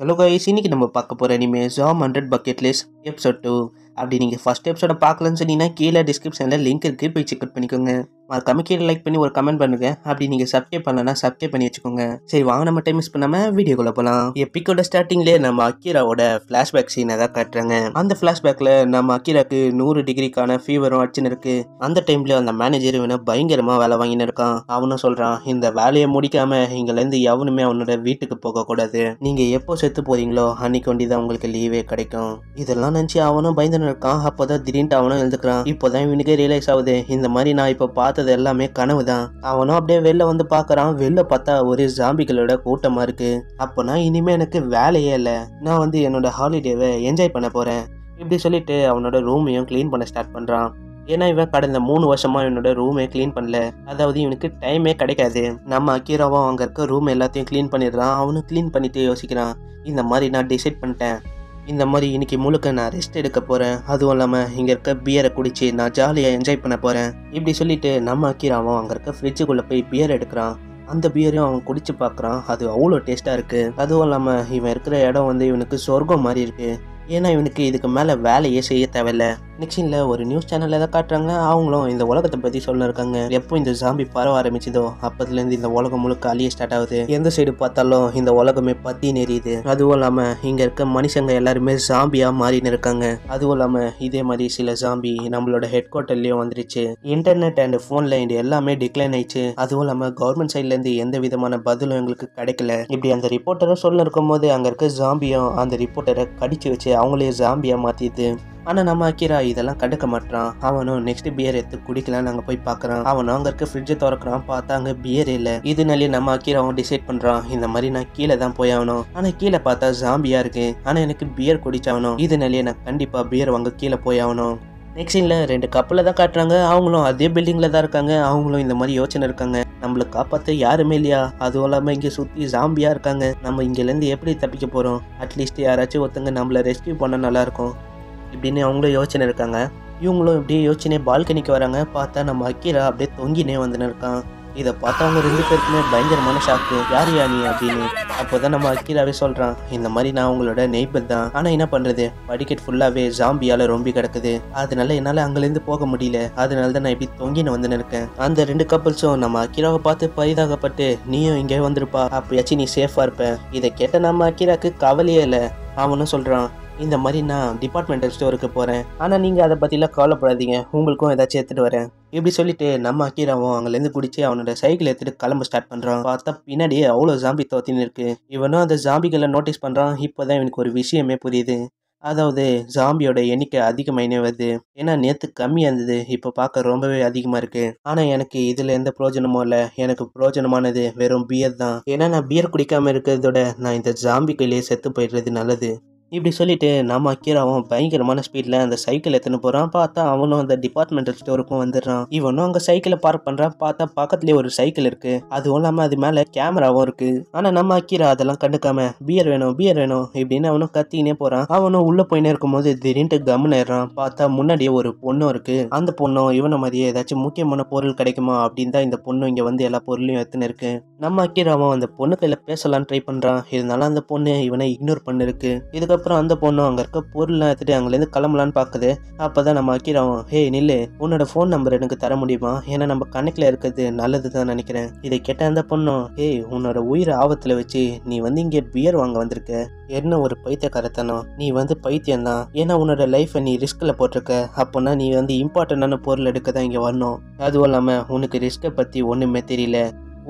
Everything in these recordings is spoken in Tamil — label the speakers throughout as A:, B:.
A: ஹலோ கைஸ் இன்னைக்கு நம்ம பார்க்க போகிற இனிமே jam hundred bucket list episode two அப்படி நீங்கள் ஃபஸ்ட் எபிசோட பார்க்கலன்னு சொன்னீங்கன்னா கீழே டிஸ்கிரிப்ஷனில் லிங்க் இருக்குது போய் செக் பண்ணிக்கோங்க. மறக்காம கீழே லைக் பண்ணி ஒரு கமெண்ட் பண்ணுங்க. அப்படி நீங்கள் சப்ஸ்கிரைப் பண்ணலன்னா சப்ஸ்கிரைப் பண்ணி வச்சுக்கோங்க. சரி வாங்க நம்ம டைம் மிஸ் பண்ணாமல் வீடியோக்குள்ள போகலாம் எப்பிக்கோட ஸ்டார்டிங்லேயே நம்ம அக்கீராவோட ஃப்ளாஷ்பேக் சீனை தான் காட்டுறாங்க. அந்த ஃப்ளாஷ்பேக்கில் நம்ம அக்கீராக்கு நூறு டிகிரிக்கான ஃபீவரும் அடிச்சுன்னு இருக்கு. அந்த டைம்ல அந்த மேனேஜர் இவனை பயங்கரமாக வேலை வாங்கின்னு இருக்கான். அவனும் சொல்கிறான் இந்த வேலையை முடிக்காம இங்கேருந்து எவனுமே அவனோட வீட்டுக்கு போகக்கூடாது. நீங்கள் எப்போ செத்து போறீங்களோ அன்னைக்கு வண்டி தான் உங்களுக்கு லீவே கிடைக்கும். இதெல்லாம் நினச்சி அவனும் பயந்து இருக்கான். அப்போதான் திடீர்னு அவனும் எழுதுக்கிறான் இப்போதான் இவனுக்கே ரியலைஸ் ஆகுது. இந்த மாதிரி நான் இப்போ பார்த்தது எல்லாமே கனவு தான். அவனும் அப்படியே வெளில வந்து பார்க்கறான். வெளில பார்த்தா ஒரு ஜாம்பிகளோட கூட்டமாக இருக்கு. அப்போனா இனிமே எனக்கு வேலையே இல்லை. நான் வந்து என்னோட ஹாலிடேவை என்ஜாய் பண்ண போறேன். இப்படி சொல்லிட்டு அவனோட ரூமையும் க்ளீன் பண்ண ஸ்டார்ட் பண்ணுறான் ஏன்னா இவன் கடந்த மூணு வருஷமா இவனோட ரூமே க்ளீன் பண்ணல. அதாவது இவனுக்கு டைமே கிடைக்காது. நம்ம அக்கீராவும் அங்கே இருக்க ரூம் எல்லாத்தையும் க்ளீன் பண்ணிடுறான். அவனும் க்ளீன் பண்ணிட்டு யோசிக்கிறான். இந்த மாதிரி நான் டிசைட் பண்ணிட்டேன். இந்த மாதிரி இன்னைக்கு முழுக்க நான் ரெஸ்ட் எடுக்க போகிறேன் அதுவும் இல்லாமல் இங்கே இருக்க பியரை குடிச்சு நான் ஜாலியாக என்ஜாய் பண்ண போகிறேன் இப்படி சொல்லிட்டு நம்ம அக்கீராவும் அங்கே இருக்க ஃப்ரிட்ஜுக்குள்ளே போய் பியர் எடுக்கிறான். அந்த பியரையும் அவன் குடிச்சு பார்க்குறான். அது அவ்வளோ டேஸ்ட்டாக இருக்குது அதுவும் இல்லாமல் இவன் இருக்கிற இடம் வந்து இவனுக்கு சொர்க்கம் மாதிரி இருக்குது ஏன்னா இவனுக்கு இதுக்கு மேலே வேலையே செய்ய தேவையில்ல. நெக்ஸ்டில் ஒரு நியூஸ் சேனலில் எதை காட்டுறாங்க அவங்களும் இந்த உலகத்தை பற்றி சொல்ல இருக்காங்க எப்போ இந்த ஜாம்பி பரவ ஆரம்பிச்சதோ அப்பத்துலேருந்து இந்த உலகம் முழுக்க அழிய ஸ்டார்ட் ஆகுது. எந்த சைடு பார்த்தாலும் இந்த உலகமே பத்தி நெறியுது அதுவும் இல்லாமல் இங்கே இருக்க மனுஷங்க எல்லாருமே ஜாம்பியாக மாறின்னு இருக்காங்க. அதுவும் இல்லாமல் இதே மாதிரி சில ஜாம்பி நம்மளோட ஹெட் குவார்ட்டர்லேயும் வந்துருச்சு இன்டர்நெட் அண்ட் ஃபோன் லைன் எல்லாமே டிக்ளைன் ஆயிடுச்சு. அதுவும் இல்லாமல் கவர்மெண்ட் சைட்லேருந்து எந்த விதமான பதிலும் எங்களுக்கு கிடைக்கல. இப்படி அந்த ரிப்போர்ட்டரும் சொல்ல இருக்கும்போது அங்கே இருக்க ஜாம்பியும் அந்த ரிப்போர்ட்டரை கடிச்சு வச்சு அவங்களே ஜாம்பியாக மாற்றிது ஆனால் நம்ம அக்கிரா இதெல்லாம் கண்டுக்க மாட்டான் அவனும் நெக்ஸ்ட் பியர் எடுத்து குடிக்கலாம்னு நாங்கள் போய் பார்க்குறான் அவனும் அங்கே இருக்க ஃப்ரிட்ஜை திறக்கிறான். பார்த்தா அங்கே பியர் இல்லை. இதனாலே நம்ம அக்கீராவும் டிசைட் பண்ணுறான் இந்த மாதிரி நான் கீழே தான் போய் ஆகணும். ஆனால் கீழே பார்த்தா ஜாம்பியாக இருக்கு. ஆனால் எனக்கு பியர் குடிச்சாகணும். இதனாலே நான் கண்டிப்பாக பியர் வாங்க கீழே போய் ஆகணும். நெக்ஸ்ட் சீனில் ரெண்டு கப்பலில் தான் காட்டுறாங்க. அவங்களும் அதே பில்டிங்கில் தான் இருக்காங்க. அவங்களும் இந்த மாதிரி யோசனை இருக்காங்க. நம்மளை காப்பாற்ற யாருமே இல்லையா? அதுவும் இல்லாமல் இங்கே சுற்றி ஜாம்பியாக இருக்காங்க. நம்ம இங்கேருந்து எப்படி தப்பிக்க போகிறோம் அட்லீஸ்ட் யாராச்சும் ஒருத்தங்க நம்மளை ரெஸ்கியூ பண்ண நல்லாயிருக்கும் இப்படின்னு அவங்களும் யோசனை இருக்காங்க. இவங்களும் இப்படியே யோசனை பால்கனிக்கு வராங்க. பார்த்தா நம்ம அக்கீரா அப்படியே தொங்கினே வந்துன்னு இருக்கான். இதை பார்த்தா அவங்க ரெண்டு பேருக்குமே பயங்கரமான ஷாக்கு யார் யா நீ அப்படின்னு. அப்போதான் நம்ம அக்கீராவே சொல்கிறான் இந்த மாதிரி நான் உங்களோட நெய்பர் தான். ஆனால் என்ன பண்ணுறது படிக்கெட் ஃபுல்லாகவே ஜாம்பியால் ரொம்பி கிடக்குது. அதனால என்னால் அங்கேருந்து போக முடியல. அதனால தான் நான் இப்படி தொங்கின்னு வந்துன்னு இருக்கேன். அந்த ரெண்டு கப்பல்ஸும் நம்ம அக்கீராவை பார்த்து பரிதாகப்பட்டு நீயும் இங்கே வந்திருப்பா. அப்பயாச்சும் நீ சேஃபாக இருப்ப. இதை கேட்ட நம்ம அக்கீராக்கு கவலையே இல்லை. அவனும் சொல்கிறான் இந்த மாதிரி நான் டிபார்ட்மெண்டல் ஸ்டோருக்கு போகிறேன் ஆனால் நீங்கள் அதை பற்றிலாம் கவலைப்படாதீங்க. உங்களுக்கும் ஏதாச்சும் எடுத்துகிட்டு வரேன். இப்படி சொல்லிட்டு நம்ம அக்கீராவும் அங்கேருந்து குடிச்சு அவனோட சைக்கிள் எடுத்துகிட்டு கிளம்ப ஸ்டார்ட் பண்ணுறான் பார்த்தா பின்னாடியே அவ்வளோ ஜாம்பி தோத்தின்னு இருக்கு. இவனும் அந்த ஜாம்பிகளை நோட்டீஸ் பண்ணுறான் இப்போ தான் இவனுக்கு ஒரு விஷயமே புரியுது. அதாவது ஜாம்பியோட எண்ணிக்கை அதிகமாயினே வருது. ஏன்னா நேற்று கம்மியாக இருந்தது. இப்போ பார்க்க ரொம்பவே அதிகமாக இருக்கு. ஆனால் எனக்கு இதில் எந்த பிரயோஜனமும் இல்லை. எனக்கு பிரயோஜனமானது வெறும் பியர் தான். ஏன்னா நான் பியர் குடிக்காமல் இருக்கிறதோட நான் இந்த ஜாம்பி கையிலேயே செத்து போயிடுறது நல்லது. இப்படி சொல்லிட்டு நம்ம அக்கீராவும் பயங்கரமான ஸ்பீடில் அந்த சைக்கிள் எடுத்துன்னு போகிறான் பார்த்தா அவனும் அந்த டிபார்ட்மெண்டல் ஸ்டோருக்கும் வந்துடுறான். இவனும் அங்கே சைக்கிளை பார்க் பண்ணுறான் பார்த்தா பக்கத்துலேயே ஒரு சைக்கிள் இருக்கு. அதுவும் இல்லாமல் அது மேலே கேமராவும் இருக்கு. ஆனால் நம்ம அக்கீரா அதெல்லாம் கண்டுக்காம பியர் வேணும் பியர் வேணும் இப்படின்னு அவனும் கத்தினே போகிறான் அவனும் உள்ளே போயினே இருக்கும்போது திடீர்னு கம்முன்னு பார்த்தா முன்னாடியே ஒரு பொண்ணும் இருக்கு. அந்த பொண்ணும் இவனை மாதிரியே ஏதாச்சும் முக்கியமான பொருள் கிடைக்குமா அப்படின்னு தான் இந்த பொண்ணு இங்கே வந்து எல்லா பொருளையும் எடுத்துன்னு இருக்கு. நம்ம அக்கீராவும் அந்த பொண்ணு கையில் பேசலாம்னு ட்ரை பண்ணுறான் இருந்தாலும் அந்த பொண்ணு இவனை இக்னோர் பண்ணிருக்கு. இதுக்கு அதுக்கப்புறம் அந்த பொண்ணு அங்கே இருக்க பொருள்லாம் எடுத்துகிட்டு அங்கேருந்து கிளம்பலான்னு பார்க்குது அப்போ தான் நம்ம அக்கிரம் ஹே நில்லு. உன்னோட ஃபோன் நம்பர் எனக்கு தர முடியுமா? ஏன்னா நம்ம கணக்கில் இருக்கிறது நல்லது தான் நினைக்கிறேன். இதை கேட்ட அந்த பொண்ணும் ஹே உன்னோட உயிரை ஆபத்தில் வச்சு நீ வந்து இங்கே பியர் வாங்க வந்திருக்க. என்ன ஒரு பைத்தியக்காரத்தனம். நீ வந்து பைத்தியம் தான் ஏன்னா உன்னோட லைஃப்பை நீ ரிஸ்கில் போட்டிருக்க. அப்போனா நீ வந்து இம்பார்ட்டண்டான பொருள் எடுக்க தான் இங்கே வரணும். அதுவும் இல்லாமல் உனக்கு ரிஸ்க்கை பற்றி ஒன்றுமே தெரியல.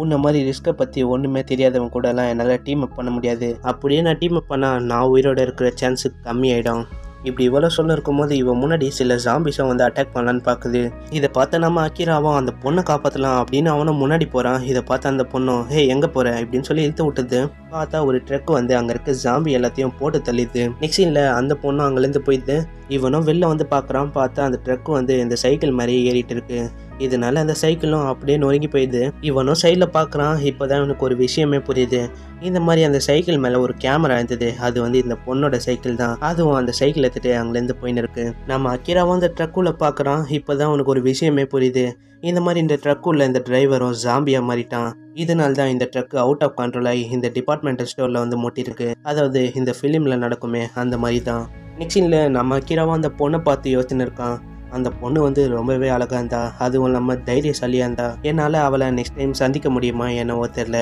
A: உன்ன மாதிரி ரிஸ்க்கை பற்றி ஒன்றுமே தெரியாதவங்க கூடலாம் என்னால் டீம் அப் பண்ண முடியாது. அப்படியே நான் டீம் அப் பண்ணால் நான் உயிரோட இருக்கிற சான்ஸு கம்மியாயிடும். இப்படி இவ்வளோ சொல்ல இருக்கும்போது இவன் முன்னாடி சில ஜாம்பிஸை வந்து அட்டாக் பண்ணலான்னு பார்க்குது இதை பார்த்த நம்ம அக்கீராவும் அந்த பொண்ணை காப்பாற்றலாம் அப்படின்னு அவனும் முன்னாடி போகிறான் இதை பார்த்து அந்த பொண்ணும் ஹே எங்கே போகிற அப்படின்னு சொல்லி இழுத்து விட்டுது. பார்த்தா ஒரு ட்ரக் வந்து அங்கே இருக்க ஜாம்பி எல்லாத்தையும் போட்டு தள்ளிது நெக்ஸ்ட் அந்த பொண்ணும் அங்கேருந்து போயிடுது இவனும் வெளில வந்து பார்க்குறான் பார்த்தா அந்த ட்ரக் வந்து இந்த சைக்கிள் மாதிரி ஏறிட்டு இருக்கு. இதனால அந்த சைக்கிளும் அப்படியே நொறுங்கி போயிடுது. இவனும் சைடில் பார்க்குறான் இப்போ தான் இவனுக்கு ஒரு விஷயமே புரியுது. இந்த மாதிரி அந்த சைக்கிள் மேலே ஒரு கேமரா இருந்தது. அது வந்து இந்த பொண்ணோட சைக்கிள் தான். அதுவும் அந்த சைக்கிள் எடுத்துட்டு அங்கேருந்து போயின்னு இருக்கு. நம்ம அக்கிராவும் அந்த ட்ரக்குள்ள பார்க்குறான் இப்போ தான் அவனுக்கு ஒரு விஷயமே புரியுது. இந்த மாதிரி இந்த ட்ரக்குள்ள இந்த டிரைவரும் ஜாம்பியாக மாறிட்டான். இதனால் தான் இந்த ட்ரக் அவுட் ஆஃப் கண்ட்ரோல் ஆகி இந்த டிபார்ட்மெண்டல் ஸ்டோரில் வந்து மூட்டிருக்கு. அதாவது இந்த ஃபிலிமில் நடக்குமே அந்த மாதிரி தான் நெக்ஸ்டில் நம்ம கீராவும் அந்த பொண்ணை பார்த்து யோசனை இருக்கான். அந்த பொண்ணு வந்து ரொம்பவே அழகாக இருந்தா அதுவும் இல்லாமல் தைரியசாலியாக இருந்தா. என்னால் அவளை நெக்ஸ்ட் டைம் சந்திக்க முடியுமா என்னவோ தெரில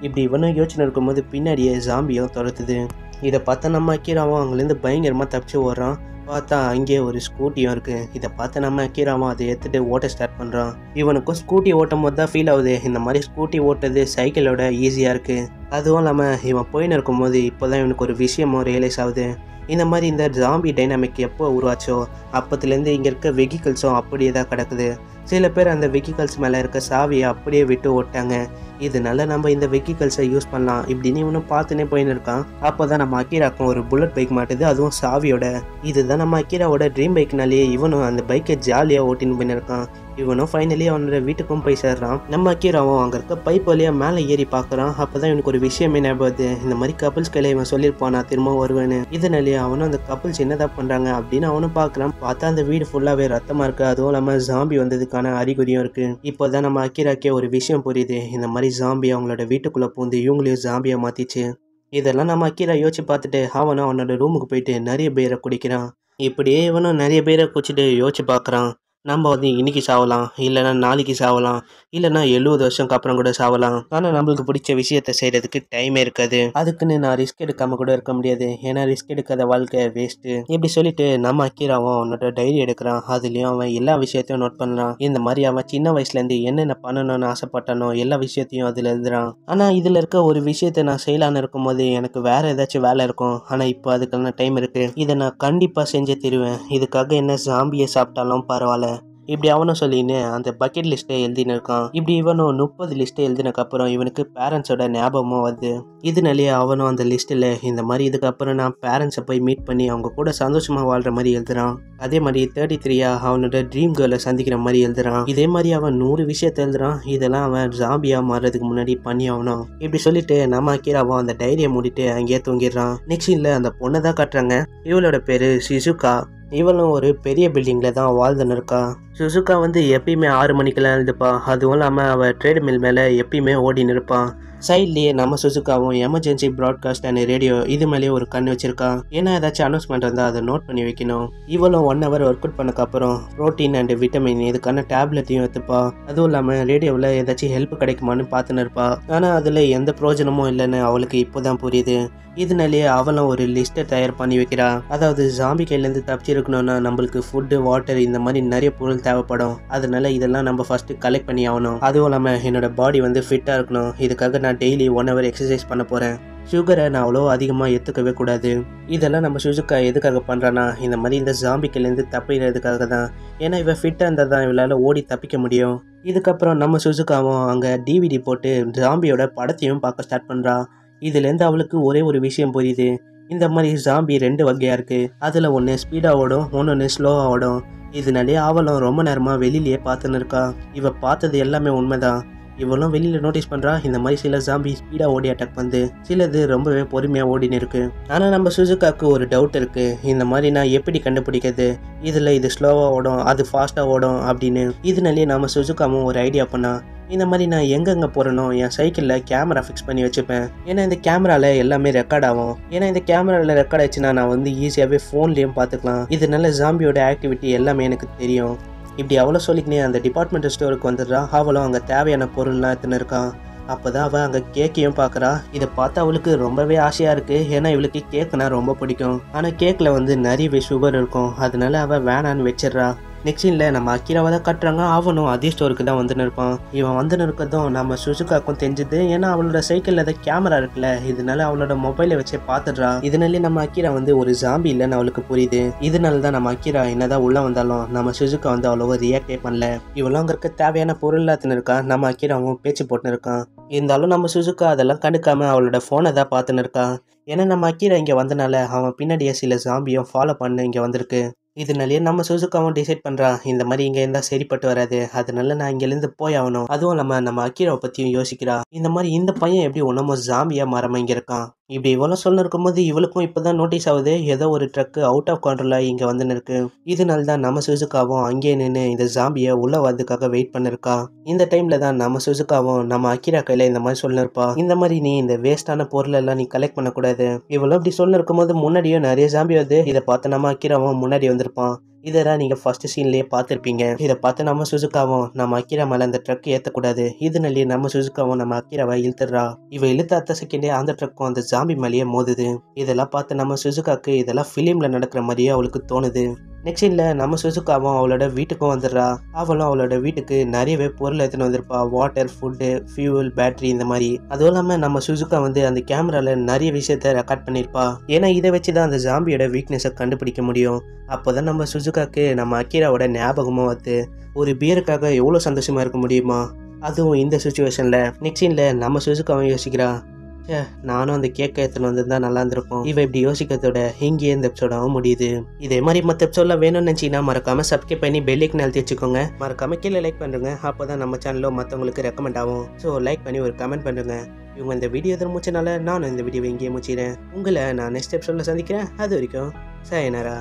A: இப்படி இவனும் யோசனை இருக்கும்போது பின்னாடியே ஜாம்பியும் துரத்துது. இதை பார்த்தா நம்ம கீராவும் அங்கேருந்து பயங்கரமாக தப்பிச்சு ஓடுறான். பார்த்தா அங்கேயே ஒரு ஸ்கூட்டியும் இருக்குது இதை பார்த்து நம்ம அக்கீராவும் அதை எடுத்துட்டு ஓட்ட ஸ்டார்ட் பண்ணுறான் இவனுக்கும் ஸ்கூட்டி ஓட்டும் போது தான் ஃபீல் ஆகுது. இந்த மாதிரி ஸ்கூட்டி ஓட்டுறது சைக்கிளோட ஈஸியாக இருக்குது அதுவும் இல்லாமல் இவன் போயின்னு இருக்கும்போது இப்போ தான் இவனுக்கு ஒரு விஷயமும் ரியலைஸ் ஆகுது. இந்த மாதிரி இந்த ஜாம்பி டைனாமிக் எப்போ உருவாச்சோ அப்பத்துலேருந்து இங்கே இருக்க வெஹிக்கிள்ஸும் அப்படியே தான் கிடக்குது. சில பேர் அந்த வெஹிக்கிள்ஸ் மேலே இருக்க சாவியை அப்படியே விட்டு ஓட்டாங்க. இதனால நம்ம இந்த வெஹிக்கிள்ஸை யூஸ் பண்ணலாம் இப்படின்னு இவனும் பார்த்துனே போயின்னு இருக்கான். அப்போ தான் நம்ம அக்கீராக்கும் ஒரு புல்லட் பைக் மாட்டுது அதுவும் சாவியோட. இதுதான் நம்ம அக்கீராவோட ட்ரீம் பைக்னாலேயே இவனும் அந்த பைக்கை ஜாலியாக ஓட்டின்னு போயின்னு இருக்கான். இவனும் ஃபைனலி அவனோட வீட்டுக்கும் போய் சேர்றான். நம்ம அக்கீராவும் அங்கே இருக்க பைப் வழியாக மேலே ஏறி பார்க்குறான். அப்போ தான் இவனுக்கு ஒரு விஷயமே ஞாபகம் வருது இந்த மாதிரி கப்பிள்ஸ் கையில் இவன் சொல்லியிருப்பான்? நான் திரும்ப வருவேன்னு. இதனாலேயே அவனும் அந்த கப்பிள்ஸ் என்னதான் பண்ணுறாங்க அப்படின்னு அவனும் பார்க்குறான். பார்த்தா அந்த வீடு ஃபுல்லாகவே ரத்தமாக இருக்குது அதுவும் இல்லாமல் ஜாம்பி வந்ததுக்கான அறிகுறியும் இருக்குது இப்போ தான் நம்ம அக்கீராக்கே ஒரு விஷயம் புரியுது. இந்த மாதிரி ஜாம்பி அவங்களோட வீட்டுக்குள்ளே பூந்து இவங்களையும் ஜாம்பியாக மாற்றிச்சு இதெல்லாம் நம்ம அக்கீரா யோசிச்சு பார்த்துட்டு அவனும் அவனோட ரூமுக்கு போயிட்டு நிறைய பேரை குடிக்கிறான். இப்படியே இவனும் நிறைய பேரை குடிச்சிட்டு யோசிச்சு பார்க்குறான். நம்ம வந்து இன்னைக்கு சாவலாம் இல்லைன்னா நாளைக்கு சாவலாம் இல்லைன்னா எழுபது வருஷம்க்கு அப்புறம் கூட சாவலாம். ஆனால் நம்மளுக்கு பிடிச்ச விஷயத்த செய்கிறதுக்கு டைமே இருக்காது. அதுக்குன்னு நான் ரிஸ்க் எடுக்காமல் கூட இருக்க முடியாது. ஏன்னா ரிஸ்க் எடுக்காத வாழ்க்கை வேஸ்ட்டு இப்படி சொல்லிட்டு நம்ம அக்கீராவும் அவனோட டைரி எடுக்கிறான். அதுலேயும் அவன் எல்லா விஷயத்தையும் நோட் பண்ணலாம் இந்த மாதிரி அவன் சின்ன வயசுலேருந்து என்னென்ன பண்ணணும்னு ஆசைப்பட்டானோ எல்லா விஷயத்தையும் அதில் எழுதுறான். ஆனால் இதில் இருக்க ஒரு விஷயத்தை நான் செய்யலான்னு இருக்கும்போது எனக்கு வேறு ஏதாச்சும் வேலை இருக்கும். ஆனால் இப்போ அதுக்கான டைம் இருக்குது இதை நான் கண்டிப்பாக செஞ்சு தருவேன். இதுக்காக என்ன சாம்பியை சாப்பிட்டாலும் பரவாயில்ல. இப்படி அவனும் சொல்லின்னு அந்த பக்கெட் லிஸ்ட்டை எழுதின்னு இருக்கான். இப்படி இவனும் முப்பது லிஸ்ட்டை எழுதினக்கப்புறம் இவனுக்கு பேரண்ட்ஸோட ஞாபகமும் வருது. இதனாலேயே அவனும் அந்த லிஸ்ட்டில் இந்த மாதிரி இதுக்கப்புறம் நான் பேரண்ட்ஸை போய் மீட் பண்ணி அவங்க கூட சந்தோஷமாக வாழ்கிற மாதிரி எழுதுறான். அதே மாதிரி தேர்ட்டி த்ரீயா அவனோட ட்ரீம் கேர்ளை சந்திக்கிற மாதிரி எழுதுறான். இதே மாதிரி அவன் நூறு விஷயத்தை எழுதுறான். இதெல்லாம் அவன் ஜாம்பியாக மாறுறதுக்கு முன்னாடி பண்ணி ஆகணும். இப்படி சொல்லிட்டு நம்ம கீராவும் அந்த டைரியை மூடிட்டு அங்கேயே தூங்கிடுறான். நெக்ஸ்ட் அந்த பொண்ணை தான் காட்டுறாங்க. இவளோட பேர் சிசுகா இவளும் ஒரு பெரிய பில்டிங்கில் தான் வாழ்ந்துன்னு இருக்கா சுசுகா வந்து எப்பயுமே ஆறு மணிக்கெல்லாம் எழுந்துப்பா. அதுவும் இல்லாமல் அவள் ட்ரேட் மில் மேலே எப்பயுமே ஓடின்னு நிற்பான் சைட்லேயே நம்ம சுசுக்காவும் எமர்ஜென்சி ப்ராட்காஸ்ட் அண்ட் ரேடியோ இது மேலேயே ஒரு கண் வச்சிருக்கான் ஏன்னா ஏதாச்சும் அனௌன்ஸ்மெண்ட் இருந்தால் அதை நோட் பண்ணி வைக்கணும். இவளும் ஒன் ஹவர் ஒர்க் அவுட் பண்ணக்கப்புறம் ப்ரோட்டீன் அண்ட் விட்டமின் இதுக்கான டேப்லெட்டையும் எடுத்துப்பா. அதுவும் இல்லாமல் ரேடியோவில் ஏதாச்சும் ஹெல்ப் கிடைக்குமான்னு பார்த்துன்னு இருப்பா. ஆனால் அதில் எந்த பிரயோஜனமும் இல்லைன்னு அவளுக்கு இப்போதான் புரியுது. இதனாலேயே அவளும் ஒரு லிஸ்ட்டை தயார் பண்ணி வைக்கிறா. அதாவது ஜாம்பி கையிலேருந்து தப்பிச்சிருக்கணும்னா நம்மளுக்கு ஃபுட்டு வாட்டர் இந்த மாதிரி நிறைய பொருள் தேவைப்படும். அதனால இதெல்லாம் நம்ம ஃபர்ஸ்ட் கலெக்ட் பண்ணி ஆகணும். அதுவும் இல்லாமல் என்னோட பாடி வந்து ஃபிட்டாக இருக்கணும். இதுக்காக நான் டெய்லி ஒன் ஹவர் எக்ஸசைஸ் பண்ண போகிறேன் சுகரை நான் அவ்வளோ அதிகமாக எடுத்துக்கவே கூடாது. இதெல்லாம் நம்ம சுசுக்கா எதுக்காக பண்ணுறான்னா இந்த மாதிரி இந்த ஜாம்பிக்கிலேருந்து தப்பிக்கிறதுக்காக தான். ஏன்னா இவன் ஃபிட்டாக இருந்தால் தான் இவளால் ஓடி தப்பிக்க முடியும். இதுக்கப்புறம் நம்ம சுசுக்காவும் அங்கே டிவிடி போட்டு ஜாம்பியோட படத்தையும் பார்க்க ஸ்டார்ட் பண்ணுறா இதுலேருந்து அவளுக்கு ஒரே ஒரு விஷயம் புரியுது. இந்த மாதிரி ஜாம்பி ரெண்டு வகையாக இருக்குது அதில் ஒன்று ஸ்பீடாக ஓடும் ஒன்று ஸ்லோவாக ஓடும். இதனாலே அவளும் ரொம்ப நேரமாக வெளியிலேயே பார்த்துன்னு இருக்கா. இவள் பார்த்தது எல்லாமே உண்மைதான். இவளும் வெளியில் நோட்டீஸ் பண்ணுறா இந்த மாதிரி சில ஜாம்பி ஸ்பீடாக ஓடி அட்டாக் பண்ணுது சிலது ரொம்பவே பொறுமையாக ஓடின்னு இருக்கு. ஆனால் நம்ம சுசுகாக்கு ஒரு டவுட் இருக்குது இந்த மாதிரி நான் எப்படி கண்டுபிடிக்கிறது? இதில் இது ஸ்லோவாக ஓடும் அது ஃபாஸ்ட்டாக ஓடும் அப்படின்னு. இதனாலேயே நம்ம சுசுகாவும் ஒரு ஐடியா பண்ணா இந்த மாதிரி நான் எங்கெங்கே போகிறேனோ என் சைக்கிளில் கேமரா ஃபிக்ஸ் பண்ணி வச்சுப்பேன். ஏன்னா இந்த கேமராவில் எல்லாமே ரெக்கார்ட் ஆகும். ஏன்னா இந்த கேமராவில் ரெக்கார்ட் ஆச்சுன்னா நான் வந்து ஈஸியாகவே ஃபோன்லேயும் பார்த்துக்கலாம். இதனால ஜாம்பியோட ஆக்டிவிட்டி எல்லாமே எனக்கு தெரியும். இப்படி அவ்வளோ சொல்லிக்கினே அந்த டிபார்ட்மெண்டல் ஸ்டோருக்கு வந்துடுறா. அவளும் அங்கே தேவையான பொருள்லாம் எடுத்துன்னு இருக்கான் அப்போ தான் அவள் அங்கே கேக்கையும் பார்க்குறா. இதை பார்த்து அவளுக்கு ரொம்பவே ஆசையாக இருக்குது ஏன்னா இவளுக்கு கேக்குனா ரொம்ப பிடிக்கும். ஆனால் கேக்கில் வந்து நிறையவே சுகர் இருக்கும். அதனால அவள் வேணான்னு வச்சிடுறா. நெக்ஸ்ட் இல்லை நம்ம அக்கீராவை தான் கட்டுறாங்க. அவனும் அதே ஸ்டோருக்கு தான் வந்துன்னு இருப்பான். இவன் வந்துன்னு இருக்கிறதும் நம்ம சுசுகாக்கும் தெரிஞ்சுது. ஏன்னா அவளோட சைக்கிளில் ஏதோ கேமரா இருக்குல்ல. இதனால அவளோட மொபைலை வச்சே பார்த்துடுறா. இதனாலே நம்ம அக்கீரா வந்து ஒரு ஜாம்பி இல்லைன்னு அவளுக்கு புரியுது. இதனால தான் நம்ம அக்கீரா என்னதான் உள்ள வந்தாலும் நம்ம சுசுகா வந்து அவ்வளோவா ரியாக்டே பண்ணல. இவளும் அங்கே இருக்க தேவையான பொருள் எல்லாத்துன்னு இருக்கா. நம்ம அக்கீராவும் பேச்சு போட்டுன்னு இருக்கான். இருந்தாலும் நம்ம சுசுகா அதெல்லாம் கண்டுக்காம அவளோட ஃபோனை தான் பார்த்துன்னு இருக்கா. ஏன்னா நம்ம அக்கீரா இங்கே வந்தனால அவன் பின்னாடியே சில ஜாம்பியும் ஃபாலோ பண்ண இங்கே வந்திருக்கு. இதனாலேயே நம்ம சுசுக்காவும் டிசைட் பண்ணுறான் இந்த மாதிரி இங்கே இருந்தால் சரிப்பட்டு வராது. அதனால நான் இங்கேருந்து போய் ஆகணும். அதுவும் நம்ம நம்ம அக்கீராவை பற்றியும் யோசிக்கிறா. இந்த மாதிரி இந்த பையன் எப்படி ஒன்றுமோ ஜாம்பியாக மாறாம இங்கே இருக்கான்? இப்படி இவ்வளோ சொல்ல இருக்கும்போது இவளுக்கும் இப்போ தான் நோட்டீஸ் ஆகுது. ஏதோ ஒரு ட்ரக்கு அவுட் ஆஃப் கண்ட்ரோலாக இங்கே வந்துன்னு இருக்கு இதனால தான் நம்ம சுசுக்காவும் அங்கேயே நின்று இந்த ஜாம்பியை உள்ளே வரதுக்காக வெயிட் பண்ணிருக்கா. இந்த டைமில் தான் நம்ம சுசுக்காவும் நம்ம அக்கிரா கையில் இந்த மாதிரி சொல்லிருப்பா. இந்த மாதிரி நீ இந்த வேஸ்டான பொருளெல்லாம் நீ கலெக்ட் பண்ணக்கூடாது. இவ்வளோ இப்படி சொல்ல இருக்கும்போது முன்னாடியும் நிறைய ஜாம்பி வந்து இதை பார்த்து நம்ம அக்கிராவும் முன்னாடி வந்திருப்பான். இதெல்லாம் நீங்கள் ஃபர்ஸ்ட் சீன்லேயே பார்த்துருப்பீங்க. இதை பார்த்து நம்ம சுசுக்காவும் நம்ம அக்கிரா மேலே அந்த ட்ரக் ஏற்றக்கூடாது இதனாலேயே நம்ம சுசுக்காவும் நம்ம அக்கிராவை இழுத்துடுறா. இவ இழுத்த அத்த செகண்டே அந்த ட்ரக்கும் அந்த ஜாம்பி மேலேயே மோதுது. இதெல்லாம் பார்த்து நம்ம சுசுக்காக்கு இதெல்லாம் ஃபிலிமில் நடக்கிற மாதிரியே அவளுக்கு தோணுது. நெக்ஸ்ட் சீனில் நம்ம சுசுக்காவும் அவளோட வீட்டுக்கும் வந்துடுறா. அவளும் அவளோட வீட்டுக்கு நிறையவே பொருள் எடுத்துன்னு வந்திருப்பா. வாட்டர் ஃபுட்டு ஃபியூவல் பேட்டரி இந்த மாதிரி. அதுவும் இல்லாமல் நம்ம சுசுக்கா வந்து அந்த கேமராவில் நிறைய விஷயத்த ரெக்கார்ட் பண்ணியிருப்பா. ஏன்னா இதை வச்சு தான் அந்த ஜாம்பியோட வீக்னஸை கண்டுபிடிக்க முடியும். அப்போ தான் நம்ம சுசுக்காக்கு நம்ம அக்கீராவோட ஞாபகமும் வந்து ஒரு பியருக்காக எவ்வளோ சந்தோஷமாக இருக்க முடியுமா? அதுவும் இந்த சுச்சுவேஷனில் நெக்ஸ்ட் சீனில் நம்ம சுசுக்காவும் யோசிக்கிறா நானும் அந்த கேக்கை எடுத்துன்னு வந்திருந்தா நல்லா இருந்திருக்கும். இவ இப்படி யோசிக்கிறதோட இங்கேயே இந்த எபிசோடாவும் முடியுது. இதே மாதிரி மற்ற எபிசோட்லாம் வேணும்னு நினச்சிங்கன்னா மறக்காம சப்ஸ்கிரைப் பண்ணி பெல்லைக்கு நிறுத்தி வச்சுக்கோங்க. மறக்காம கீழே லைக் பண்ணுங்க. அப்போ தான் நம்ம சேனலில் மற்றவங்களுக்கு ரெக்கமெண்ட் ஆகும். ஸோ லைக் பண்ணி ஒரு கமெண்ட் பண்ணுங்க. இவங்க இந்த வீடியோ எதிர முடிச்சனால நானும் இந்த வீடியோ இங்கேயே முடிச்சிடுறேன் உங்களை நான் நெக்ஸ்ட் எபிசோடில் சந்திக்கிறேன். அது வரைக்கும் சாயனரா